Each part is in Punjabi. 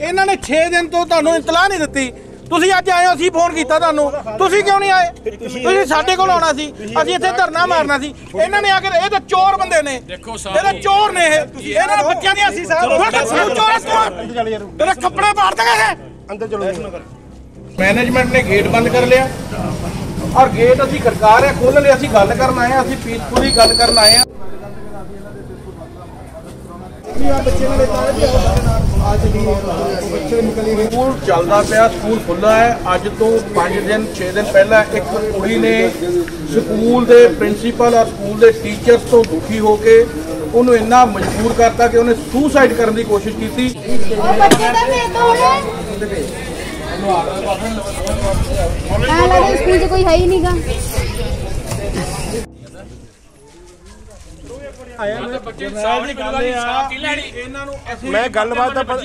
ਇਹਨਾਂ ਨੇ 6 ਦਿਨ ਤੋਂ ਤੁਹਾਨੂੰ ਇਤਲਾਹ ਨਹੀਂ ਦਿੱਤੀ। ਤੁਸੀਂ ਅੱਜ ਆਏ ਹੋ ਅਸੀਂ ਫੋਨ ਕੀਤਾ ਤੁਹਾਨੂੰ। ਤੁਸੀਂ ਕਿਉਂ ਨਹੀਂ ਆਏ? ਤੁਸੀਂ ਸਾਡੇ ਕੋਲ ਆਉਣਾ ਸੀ। ਅਸੀਂ ਇੱਥੇ ਧਰਨਾ ਮਾਰਨਾ ਸੀ। ਇਹਨਾਂ ਨੇ ਆ ਕੇ ਇਹ ਤਾਂ ਚੋਰ ਬੰਦੇ ਨੇ। ਦੇਖੋ ਇਹ ਤਾਂ ਚੋਰ ਨੇ ਇਹ। ਇਹਨਾਂ ਦੇ ਬੱਚਿਆਂ ਦੀਆਂ ਅਸੀਂ ਸਾਹਿਬ ਚੋਰ ਚੋਰ। ਤੇਰੇ ਕੱਪੜੇ ਪਾੜ ਦੇਗਾ ਇਹ। ਅੰਦਰ ਚਲੋ ਮੈਨੇਜਮੈਂਟ ਨੇ ਗੇਟ ਬੰਦ ਕਰ ਲਿਆ। ਔਰ ਗੇਟ ਅਸੀਂ ਖੜਕਾ ਰਹੇ ਖੋਲ੍ਹ ਲਿਆ। ਅਸੀਂ ਗੱਲ ਕਰਨ ਆਏ ਹਾਂ ਅਸੀਂ ਪੀਸਫੁਲੀ ਗੱਲ ਕਰਨ ਆਏ ਹਾਂ ਸਕੂਲ ਚੱਲਦਾ ਪਿਆ ਸਕੂਲ ਖੁੱਲਾ ਹੈ। ਅੱਜ ਤੋਂ 5 ਦਿਨ 6 ਦਿਨ ਪਹਿਲਾਂ ਇੱਕ ਕੁੜੀ ਨੇ ਸਕੂਲ ਦੇ ਪ੍ਰਿੰਸੀਪਲ ਔਰ ਸਕੂਲ ਦੇ ਟੀਚਰਸ ਤੋਂ ਦੁਖੀ ਹੋ ਕੇ ਉਹਨੂੰ ਇੰਨਾ ਮਜਬੂਰ ਕਰਤਾ ਕਿ ਉਹਨੇ ਸੁਸਾਈਡ ਕਰਨ ਦੀ ਕੋਸ਼ਿਸ਼ ਕੀਤੀ। ਉਹ ਬੱਚੇ ਦਾ ਲੱਗਦਾ ਸਕੂਲ 'ਚ ਕੋਈ ਹੈ ਹੀ ਨਹੀਂਗਾ ਬੱਚੇ ਸਾਫ਼ ਨਹੀਂ ਮਿਲਦਾ ਜੀ ਸਾਫ਼ ਕੀ ਲੈਣੀ? ਇਹਨਾਂ ਨੂੰ ਅਸੀਂ ਮੈਂ ਗੱਲਬਾਤ ਦਾ ਪ-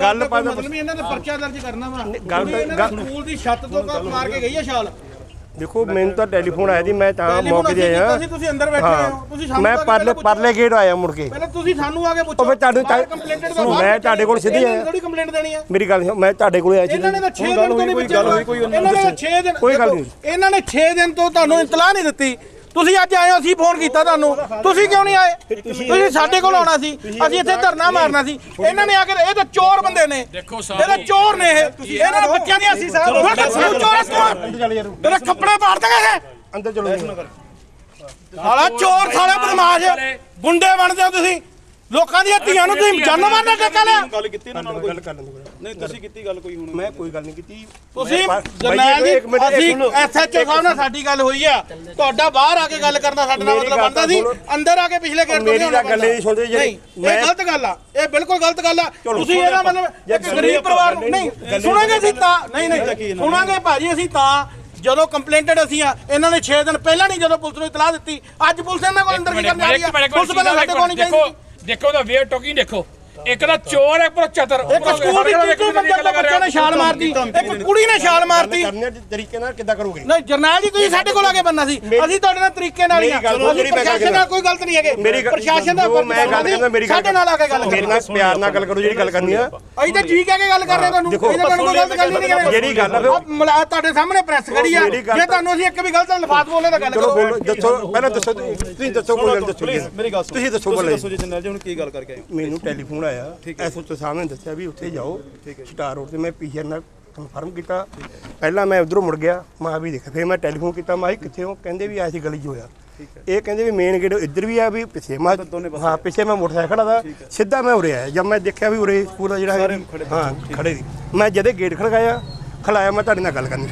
ਗੱਲ ਪਾ ਦਾ ਮਤਲਬ ਇਹਨਾਂ ਨੇ ਪਰਚਾ ਦਰਜ ਕਰਨਾ ਵਾ। ਗੱਲ ਦੇ ਸਕੂਲ ਦੀ ਛੱਤ ਤੋਂ ਕਾ ਮਾਰ ਕੇ ਗਈ ਆ ਛਾਲ। ਦੇਖੋ ਮੈਨੂੰ ਤਾਂ ਟੈਲੀਫੋਨ ਆਇਆ ਜੀ ਮੈਂ ਤਾਂ ਮੌਕੇ ਤੇ ਆਇਆ। ਕੀਤਾ ਸੀ, ਤੁਸੀਂ ਅੰਦਰ ਬੈਠੇ ਹੋ। ਤੁਸੀਂ ਸਾਨੂੰ ਮੈਂ ਪਰਲੇ। ਪਰਲੇ ਗੇਟ ਆਇਆ ਮੁੜ ਕੇ। ਪਹਿਲਾਂ ਤੁਸੀਂ ਸਾਨੂੰ ਆ ਕੇ ਪੁੱਛੋ ਫਿਰ ਤੁਹਾਨੂੰ ਮੈਂ ਤੁਹਾਡੇ ਕੋਲ ਸਿੱਧੀ ਆਇਆ। ਥੋੜੀ ਕੰਪਲੇਂਟ ਦੇਣੀ ਆ। ਮੇਰੀ ਗੱਲ ਮੈਂ ਤੁਹਾਡੇ ਕੋਲ ਆਇਆ ਸੀ ਇਹਨਾਂ ਨੇ ਤਾਂ 6 ਦਿਨ ਤੋਂ ਨਹੀਂ ਕੋਈ ਗੱਲ ਹੋਈ ਕੋਈ ਇਹਨਾਂ ਨੇ ਤਾਂ 6 ਦਿਨ ਕੋਈ ਗੱਲ ਦੇਖੋ, ਇਹਨਾਂ ਨੇ 6 ਦਿਨ ਤੋਂ ਤੁਹਾਨੂੰ ਇਤਲਾਹ ਨਹੀਂ ਦਿੱਤੀ। ਤੁਸੀਂ ਅੱਜ ਆਏ ਹੋ ਅਸੀਂ ਫੋਨ ਕੀਤਾ ਤੁਹਾਨੂੰ। ਤੁਸੀਂ ਕਿਉਂ ਨਹੀਂ ਆਏ? ਤੁਸੀਂ ਸਾਡੇ ਕੋਲ ਆਉਣਾ ਸੀ। ਅਸੀਂ ਇੱਥੇ ਧਰਨਾ ਮਾਰਨਾ ਸੀ। ਇਹਨਾਂ ਨੇ ਆ ਕੇ ਇਹ ਤਾਂ ਚੋਰ ਬੰਦੇ ਨੇ। ਦੇਖੋ ਇਹ ਤਾਂ ਚੋਰ ਨੇ ਇਹ। ਇਹਨਾਂ ਦੇ ਬੱਚਿਆਂ ਦੀਆਂ ਅਸੀਂ ਸਾਹਿਬ ਚੋਰ ਚੋਰ ਤੇਰੇ ਕੱਪੜੇ ਪਾੜ ਦੇਗਾ ਇਹ। ਅੰਦਰ ਚਲੋ। ਸਾਲਾ ਚੋਰ ਸਾਲੇ ਬਦਮਾਸ਼। ਗੁੰਡੇ ਬਣਦੇ ਹੋ ਤੁਸੀਂ। ਲੋਕਾਂ ਦੀਆਂ ਧੀਆਂ ਨੂੰ ਤੁਸੀਂ ਜਾਨੋਂ ਮਾਰਨਾ ਟੇਕਾ ਲਿਆ। ਗੱਲ ਕੀਤੀ ਨਾ ਨਾਲ ਗੱਲ ਕਰ ਲੈਂਦੇ ਨਹੀਂ ਤੁਸੀਂ ਕੀਤੀ ਗੱਲ ਕੋਈ ਹੁਣ? ਮੈਂ ਕੋਈ ਗੱਲ ਨਹੀਂ ਕੀਤੀ। ਤੁਸੀਂ ਜਰਨੈਲ ਜੀ ਅਸੀਂ। ਐਸਐਚਓ ਸਾਹਿਬ ਨਾਲ ਸਾਡੀ ਗੱਲ ਹੋਈ ਆ। ਤੁਹਾਡਾ ਬਾਹਰ ਆ ਕੇ ਗੱਲ ਕਰਨਾ ਸਾਡੇ ਨਾਲ ਮਤਲਬ ਬਣਦਾ ਸੀ। ਅੰਦਰ ਆ ਕੇ ਪਿਛਲੇ ਗੇਟ ਤੋਂ ਨਹੀਂ ਗੱਲ ਨਹੀਂ ਸੁਣਦੇ ਜੀ। ਨਹੀਂ ਇਹ ਮੈਂ- ਗਲਤ ਗੱਲ ਆ। ਇਹ ਬਿਲਕੁਲ ਗਲਤ ਗੱਲ ਆ। ਤੁਸੀਂ ਇਹਦਾ ਮਤਲਬ ਜੇ ਇੱਕ ਗਰੀਬ ਪਰਿਵਾਰ ਨੂੰ ਨਹੀਂ ਸੁਣਾਂਗੇ ਅਸੀਂ ਤਾਂ। ਨਹੀਂ ਨਹੀਂ ਸੁਣਾਂਗੇ ਭਾਜੀ ਅਸੀਂ ਤਾਂ ਜਦੋਂ ਕੰਪਲੇਂਟਡ ਅਸੀਂ ਆ ਇਹਨਾਂ ਨੇ 6 ਦਿਨ ਪਹਿਲਾਂ ਨਹੀਂ ਜਦੋਂ ਪੁਲਿਸ ਨੂੰ ਇਤਲਾਹ ਦਿੱਤੀ ਅੱਜ ਪੁਲਿਸ ਇਹਨਾਂ ਕੋਲ ਅੰਦਰ ਕੀ ਕਰਨ ਆ ਰਹੀ ਆ? ਪੁਲਿਸ ਪਹਿਲਾਂ ਸਾਡੇ ਕੋਲ ਨਹੀਂ ਚਾਹੀਦੀ ਦੇਖੋ ਦਾ ਵੇਅਰ ਟੋਕਿੰਗ ਦੇਖੋ। ਇੱਕ ਦਾ ਚੋਰ ਹੈ ਪਰ ਚਤਰ। ਇੱਕ ਸਕੂਲ ਦੀ ਦਾ ਬੱਚੇ ਨੇ ਛਾਲ ਮਾਰਤੀ ਇੱਕ ਕੁੜੀ ਨੇ ਛਾਲ ਮਾਰਤੀ ਕਰਨੇ ਦੇ ਤਰੀਕੇ ਨਾਲ ਕਿੱਦਾਂ ਕਰੋਗੇ? ਨਹੀਂ ਜਰਨੈਲ ਜੀ ਤੁਸੀਂ ਸਾਡੇ ਕੋਲ ਆ ਕੇ ਬੰਨਾ ਸੀ। ਅਸੀਂ ਤੁਹਾਡੇ ਨਾਲ ਤਰੀਕੇ ਨਾਲ ਹੀ ਆ। ਪ੍ਰਸ਼ਾਸਨ ਨਾਲ ਕੋਈ ਗਲਤ ਨਹੀਂ ਹੈਗੇ। ਪ੍ਰਸ਼ਾਸਨ ਦਾ ਮੈਂ ਗੱਲ ਕਰਦਾ ਮੇਰੀ ਸਾਡੇ ਨਾਲ ਆ ਕੇ ਗੱਲ ਮੇਰੇ ਨਾਲ ਪਿਆਰ ਨਾਲ ਗੱਲ ਕਰੋ ਜਿਹੜੀ ਗੱਲ ਕਰਨੀ ਆ। ਅਸੀਂ ਤਾਂ ਜੀ ਕਹਿ ਕੇ ਗੱਲ ਕਰ ਰਹੇ ਤੁਹਾਨੂੰ। ਤਾਂ ਤੁਹਾਨੂੰ ਕੋਈ ਗਲਤ ਗੱਲ ਹੀ ਨਹੀਂ ਕਰ ਰਹੇ। ਜਿਹੜੀ ਗੱਲ ਆ ਤੁਹਾਡੇ ਸਾਹਮਣੇ ਪ੍ਰੈਸ ਖੜੀ ਆ। ਜੇ ਤੁਹਾਨੂੰ ਅਸੀਂ ਇੱਕ ਵੀ ਗਲਤ ਲਫ਼ਾਜ਼ ਬੋਲੇ ਤਾਂ ਗੱਲ ਕਰੋ। ਦੱਸੋ ਪਹਿਲਾਂ ਦੱਸੋ ਤੁਸੀਂ ਦੱਸੋ ਕੋਈ ਗੱਲ ਦੱਸੋ ਜੀ। ਮੇਰੀ ਗੱਲ ਤੁਸੀਂ ਦੱਸੋ ਬੋਲੇ ਦੱਸੋ ਜੀ ਜਨਰਲ ਜੀ ਹੁਣ ਕੀ ਗੱਲ ਕਰਕੇ? ਮੈਨੂੰ ਟੈਲੀਫੋਨ ਆਇਆ ਐਸਓਚ ਸਾਹਿਬ ਨੇ ਦੱਸਿਆ ਵੀ ਉੱਥੇ ਜਾਓ। ਸਟਾਰ ਰੋਡ ਤੇ ਮੈਂ ਪੀਸੀਆਰ ਨਾਲ ਕਨਫਰਮ ਕੀਤਾ। ਪਹਿਲਾਂ ਮੈਂ ਉਧਰੋਂ ਮੁੜ ਗਿਆ। ਮੈਂ ਵੀ ਦੇਖ ਫਿਰ ਮੈਂ ਟੈਲੀਫੋਨ ਕੀਤਾ। ਮੈਂ ਕਿੱਥੇ ਹੋ? ਕਹਿੰਦੇ ਵੀ ਐਸੀ ਗਲੀ 'ਚ ਹੋਇਆ। ਇਹ ਕਹਿੰਦੇ ਵੀ ਮੇਨ ਗੇਟ ਇੱਧਰ ਵੀ ਆ ਵੀ ਪਿੱਛੇ। ਮੈਂ ਹਾਂ ਪਿੱਛੇ ਮੈਂ ਮੋਟਰਸਾਈਕਲ ਖੜਾ ਦਾ ਸਿੱਧਾ ਮੈਂ ਉਰੇ ਆਇਆ। ਜਦ ਮੈਂ ਦੇਖਿਆ ਵੀ ਉਰੇ ਸਕੂਲ ਦਾ ਜਿਹੜਾ ਹੈ ਖੜੇ ਸੀ। ਮੈਂ ਜਦੇ ਗੇਟ ਖੜਕਾਇਆ ਖਲਾਇਆ ਮੈਂ ਤੁਹਾਡੇ ਨਾਲ ਗੱਲ ਕਰਨੀ